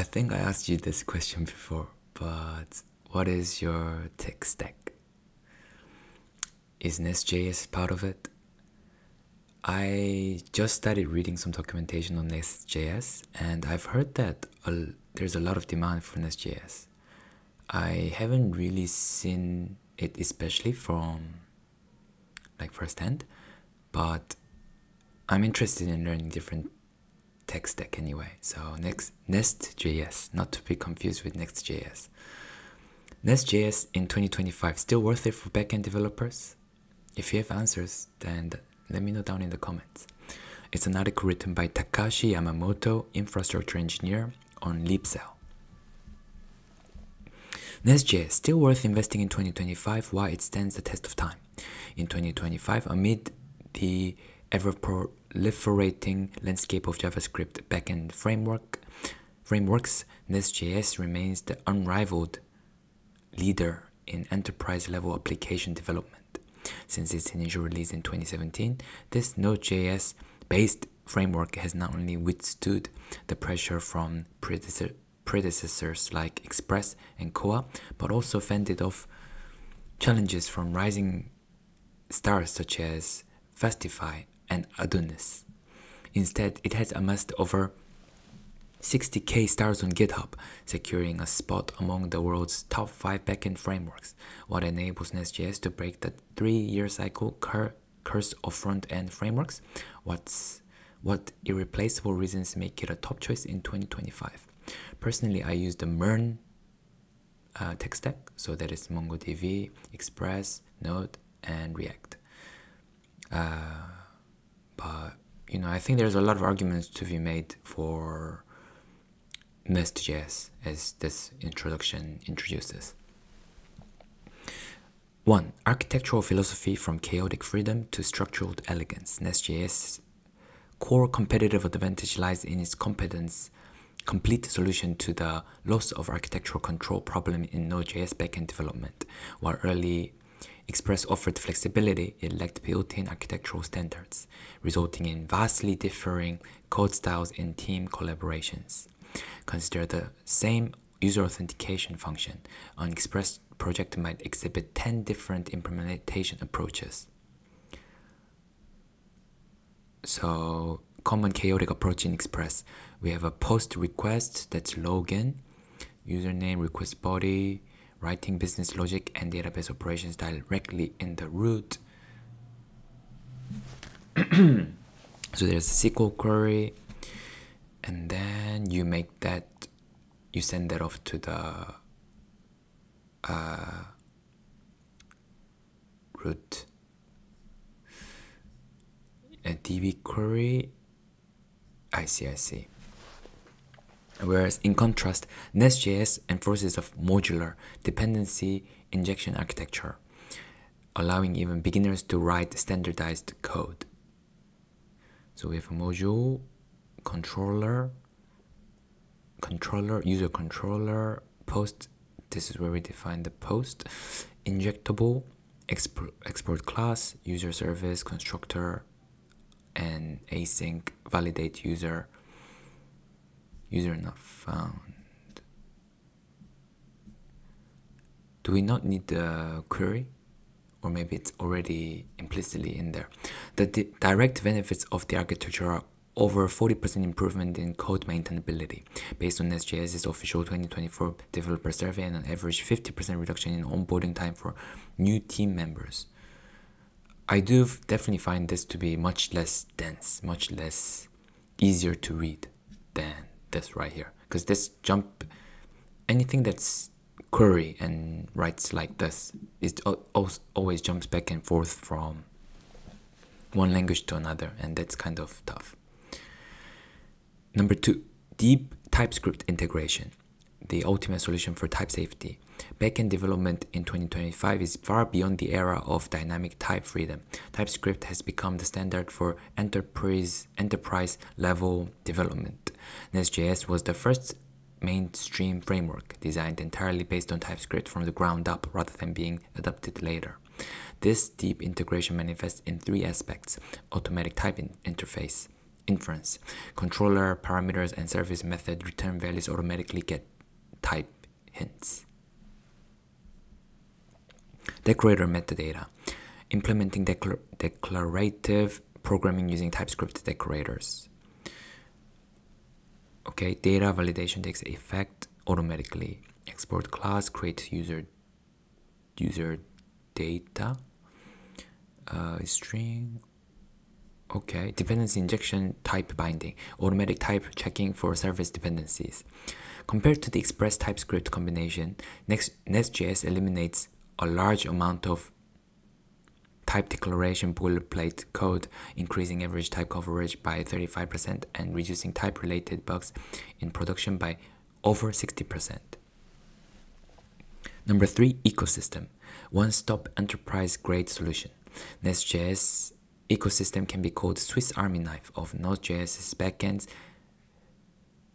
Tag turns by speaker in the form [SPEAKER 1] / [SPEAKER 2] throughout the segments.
[SPEAKER 1] I think I asked you this question before, but what is your tech stack? Is Nest.js part of it? I just started reading some documentation on Nest.js and I've heard that a, there's a lot of demand for Nest.js. I haven't really seen it especially from like firsthand, but I'm interested in learning different tech stack anyway. So next Nest.js, not to be confused with Next.js. Nest.js in 2025 still worth it for backend developers? If you have answers, then let me know down in the comments. It's an article written by Takashi Yamamoto, infrastructure engineer, on LeapCell. Nest.js still worth investing in 2025 while it stands the test of time. In 2025, amid the ever proliferating landscape of JavaScript backend framework frameworks, Nest.js remains the unrivaled leader in enterprise level application development. Since its initial release in 2017, this Node.js based framework has not only withstood the pressure from predecessor, predecessors like Express and Koa, but also fended off challenges from rising stars such as Fastify and Adonis. Instead, it has amassed over 60k stars on GitHub, securing a spot among the world's top 5 backend frameworks, what enables Nest.js to break the 3-year cycle cur curse of front-end frameworks. What's what irreplaceable reasons make it a top choice in 2025? Personally, I use the MERN uh, tech stack, so that is MongoDB, Express, Node, and React. Uh, you know, I think there's a lot of arguments to be made for Nest.js as this introduction introduces. 1. Architectural philosophy from chaotic freedom to structured elegance. Nest.js' core competitive advantage lies in its competence complete solution to the loss of architectural control problem in Node.js backend development. While early Express offered flexibility, it lacked built-in architectural standards, resulting in vastly differing code styles in team collaborations. Consider the same user authentication function. An Express project might exhibit 10 different implementation approaches. So, common chaotic approach in Express. We have a post request that's login, username, request body, writing business logic and database operations directly in the route. so there's a SQL query, and then you make that, you send that off to the uh, route. A DB query. I see, I see. Whereas in contrast, Nest.js enforces a modular dependency injection architecture, allowing even beginners to write standardized code. So we have a module, controller, controller, user controller, post. This is where we define the post, injectable, export, export class, user service, constructor, and async validate user user not found. Do we not need the query? Or maybe it's already implicitly in there. The di direct benefits of the architecture are over 40% improvement in code maintainability based on Nest.js's official 2024 developer survey and an average 50% reduction in onboarding time for new team members. I do definitely find this to be much less dense, much less easier to read than this right here. Because this jump anything that's query and writes like this it always jumps back and forth from one language to another and that's kind of tough. Number two deep typescript integration the ultimate solution for type safety Backend development in 2025 is far beyond the era of dynamic type freedom. TypeScript has become the standard for enterprise enterprise level development. Nest.js was the first mainstream framework designed entirely based on TypeScript from the ground up rather than being adopted later. This deep integration manifests in three aspects automatic type in interface, inference. Controller parameters and service method return values automatically get type hints. Decorator metadata. Implementing declar declarative programming using TypeScript decorators. Okay, data validation takes effect automatically. Export class creates user user data uh, string okay dependency injection type binding automatic type checking for service dependencies compared to the express typescript combination next nest.js eliminates a large amount of type declaration boilerplate code increasing average type coverage by 35% and reducing type related bugs in production by over 60% Number three, ecosystem. One-stop enterprise-grade solution. Nest.js ecosystem can be called Swiss Army knife of Node.js's backends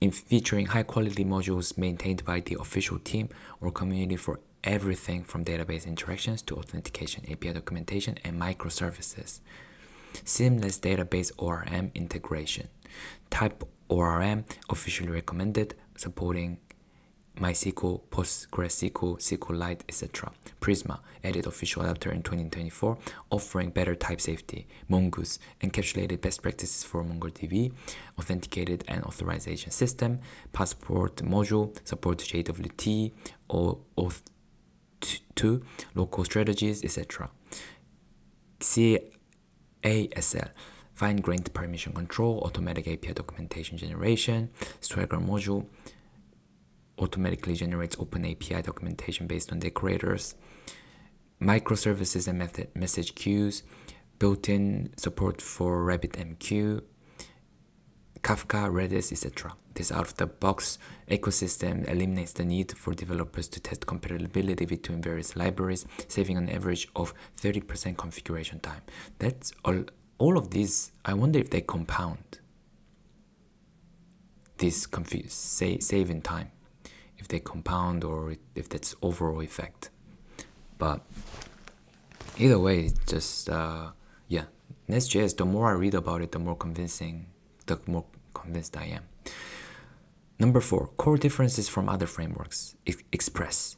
[SPEAKER 1] in featuring high-quality modules maintained by the official team or community for everything from database interactions to authentication, API documentation, and microservices. Seamless database ORM integration. Type ORM officially recommended, supporting MySQL, PostgreSQL, SQLite, etc. Prisma added official adapter in 2024, offering better type safety. Mongoose encapsulated best practices for MongoDB, authenticated and authorization system. Passport module support JWT, or Auth2, local strategies, etc. CASL fine-grained permission control, automatic API documentation generation, Swagger module, automatically generates open API documentation based on decorators, microservices and method message queues, built-in support for RabbitMQ, Kafka, Redis, etc. This out-of-the-box ecosystem eliminates the need for developers to test compatibility between various libraries, saving an average of 30% configuration time. That's all. All of these, I wonder if they compound this say, saving time if they compound or if that's overall effect. But either way, just uh, yeah, Nest.js. The more I read about it, the more convincing, the more convinced I am. Number four, core differences from other frameworks. Express,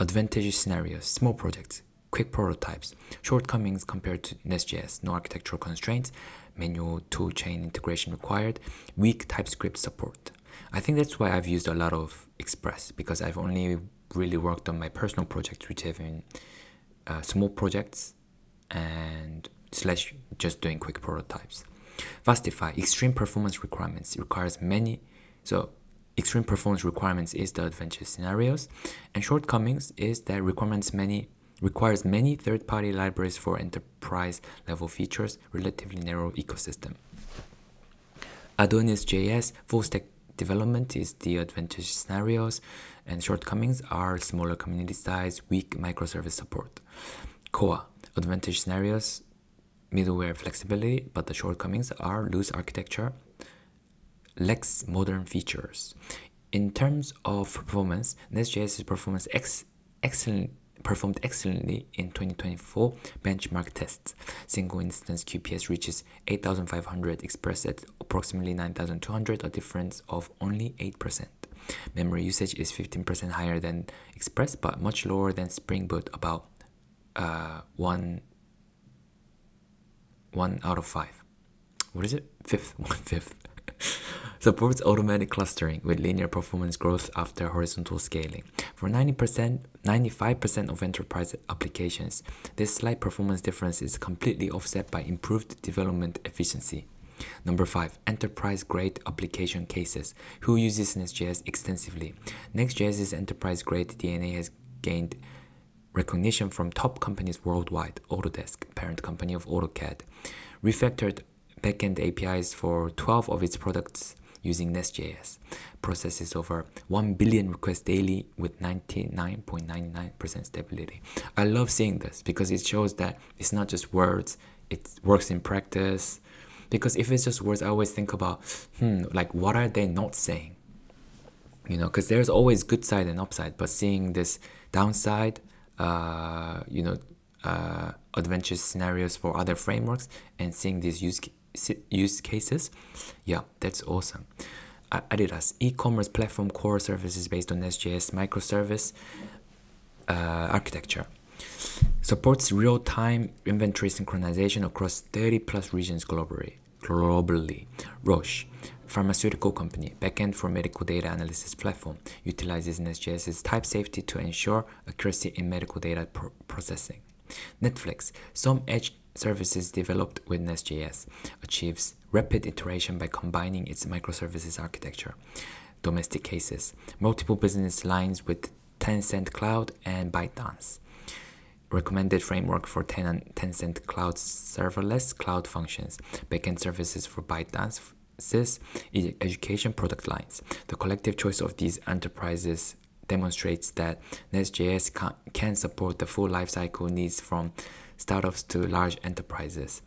[SPEAKER 1] advantageous scenarios, small projects, quick prototypes, shortcomings compared to Nest.js, no architectural constraints, manual toolchain integration required, weak TypeScript support. I think that's why I've used a lot of Express because I've only really worked on my personal projects, which have been uh, small projects and slash just doing quick prototypes. Fastify extreme performance requirements requires many so extreme performance requirements is the adventure scenarios and shortcomings is that requirements many requires many third-party libraries for enterprise level features relatively narrow ecosystem Adonis.js full stack development is the advantage scenarios and shortcomings are smaller community size, weak microservice support. Koa, advantage scenarios, middleware flexibility, but the shortcomings are loose architecture, lacks modern features. In terms of performance, Nest.js's performance ex excellent performed excellently in 2024 benchmark tests. Single instance QPS reaches 8500 expressed at approximately 9200, a difference of only 8%. Memory usage is 15% higher than Express, but much lower than Spring Boot, about uh, one, one out of five. What is it? Fifth, one fifth. Supports automatic clustering with linear performance growth after horizontal scaling. For 90%, 95% of enterprise applications, this slight performance difference is completely offset by improved development efficiency. Number 5. Enterprise grade application cases. Who uses Nest.js extensively? Next.js's enterprise grade DNA has gained recognition from top companies worldwide Autodesk, parent company of AutoCAD, refactored backend APIs for 12 of its products using Nest.js. Processes over 1 billion requests daily with 99.99% stability. I love seeing this because it shows that it's not just words, it works in practice. Because if it's just words, I always think about, hmm, like what are they not saying? You know, because there's always good side and upside, but seeing this downside, uh, you know, uh, adventure scenarios for other frameworks and seeing these use use cases. Yeah, that's awesome. Adidas e-commerce platform core services based on Nest.js microservice uh, architecture. Supports real-time inventory synchronization across 30 plus regions globally. Globally, Roche, pharmaceutical company, backend for medical data analysis platform, utilizes Nest.js's type safety to ensure accuracy in medical data pro processing. Netflix, some edge services developed with Nest.js, achieves rapid iteration by combining its microservices architecture. Domestic cases, multiple business lines with Tencent Cloud and ByteDance. Recommended framework for Tencent Cloud serverless cloud functions, backend services for ByteDance, education product lines. The collective choice of these enterprises demonstrates that Nest.js can support the full lifecycle needs from startups to large enterprises.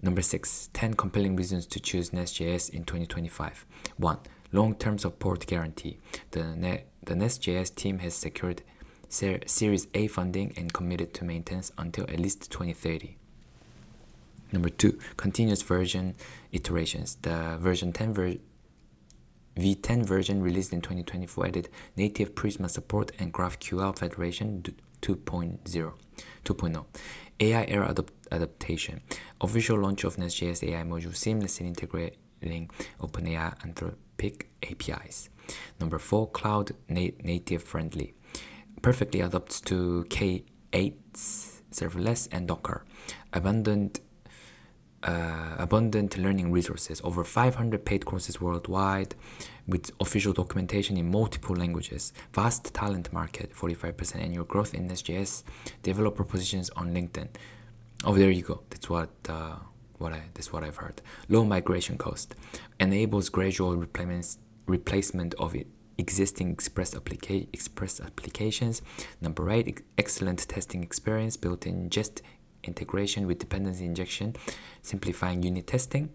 [SPEAKER 1] Number six, 10 compelling reasons to choose Nest.js in 2025. One, long-term support guarantee. The, ne the Nest.js team has secured ser Series A funding and committed to maintenance until at least 2030. Number two, continuous version iterations. The version 10 ver V10 version released in 2024 added native Prisma support and GraphQL Federation 2.0. 2.0. AI era adap adaptation. Official launch of Nest.js AI module seamlessly integrating OpenAI Anthropic APIs. Number four, cloud na native friendly. Perfectly adapts to K8 serverless and Docker. Abundant uh, abundant learning resources, over 500 paid courses worldwide with official documentation in multiple languages, vast talent market, 45% annual growth in SJS, developer positions on LinkedIn. Oh, there you go. That's what uh, what I that's what I've heard. Low migration cost enables gradual replacement replacement of existing Express applica Express applications. Number eight, excellent testing experience built in Jest integration with dependency injection, simplifying unit testing.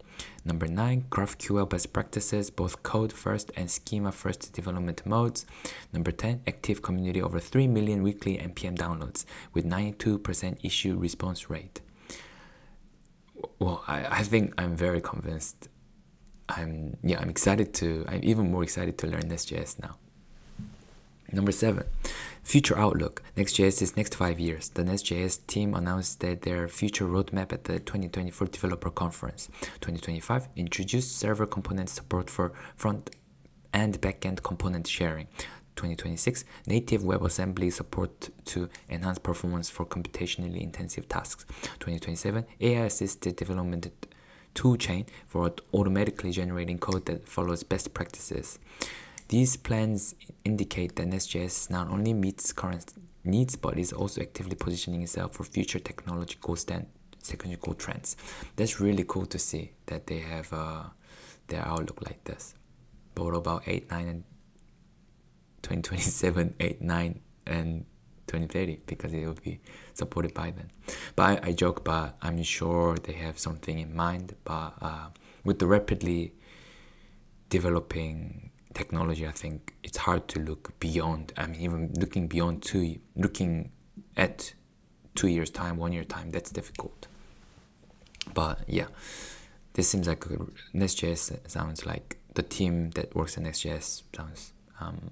[SPEAKER 1] Number nine, GraphQL best practices, both code first and schema first development modes. Number 10, active community over 3 million weekly npm downloads with 92% issue response rate. Well, I, I think I'm very convinced. I'm yeah, I'm excited to I'm even more excited to learn Nest.js now. Number seven, future outlook. Next.js's next five years. The Next.js team announced that their future roadmap at the 2024 Developer Conference. 2025 introduced server component support for front and backend component sharing. 2026 native WebAssembly support to enhance performance for computationally intensive tasks. 2027 AI assisted development toolchain for automatically generating code that follows best practices. These plans indicate that Nest.js not only meets current needs but is also actively positioning itself for future technological stand technological trends. That's really cool to see that they have uh, their outlook like this. But what about 8, 9, and 2027, 8, 9, and 2030 because it will be supported by them. But I, I joke, but I'm sure they have something in mind. But uh, with the rapidly developing technology, I think it's hard to look beyond. I mean, even looking beyond two, looking at two years time, one year time, that's difficult. But yeah, this seems like Nest.js sounds like the team that works in Nest.js sounds um,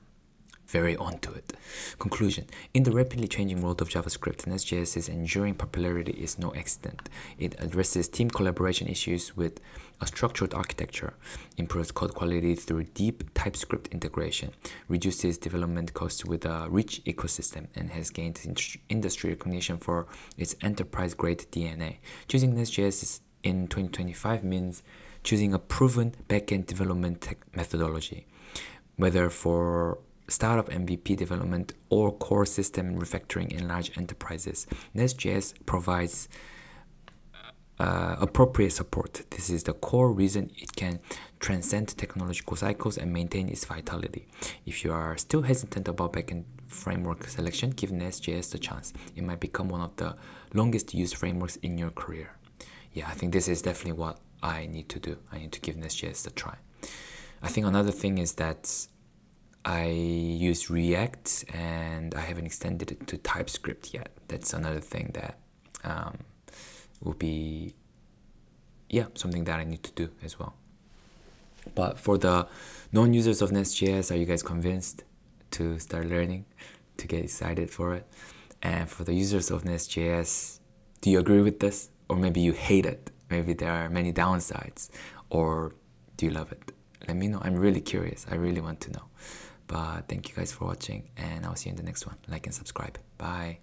[SPEAKER 1] very onto it. Conclusion In the rapidly changing world of JavaScript, Nest.js's enduring popularity is no accident. It addresses team collaboration issues with a structured architecture, improves code quality through deep TypeScript integration, reduces development costs with a rich ecosystem, and has gained industry recognition for its enterprise grade DNA. Choosing Nest.js in 2025 means choosing a proven backend development methodology, whether for startup MVP development or core system refactoring in large enterprises. Nest.js provides uh, appropriate support. This is the core reason it can transcend technological cycles and maintain its vitality. If you are still hesitant about backend framework selection, give Nest.js a chance. It might become one of the longest used frameworks in your career. Yeah, I think this is definitely what I need to do. I need to give Nest.js a try. I think another thing is that I use React and I haven't extended it to TypeScript yet. That's another thing that um, will be yeah, something that I need to do as well. But for the non-users of Nest.js, are you guys convinced to start learning, to get excited for it? And for the users of Nest.js, do you agree with this? Or maybe you hate it? Maybe there are many downsides. Or do you love it? Let me know. I'm really curious. I really want to know. But thank you guys for watching, and I'll see you in the next one. Like and subscribe. Bye.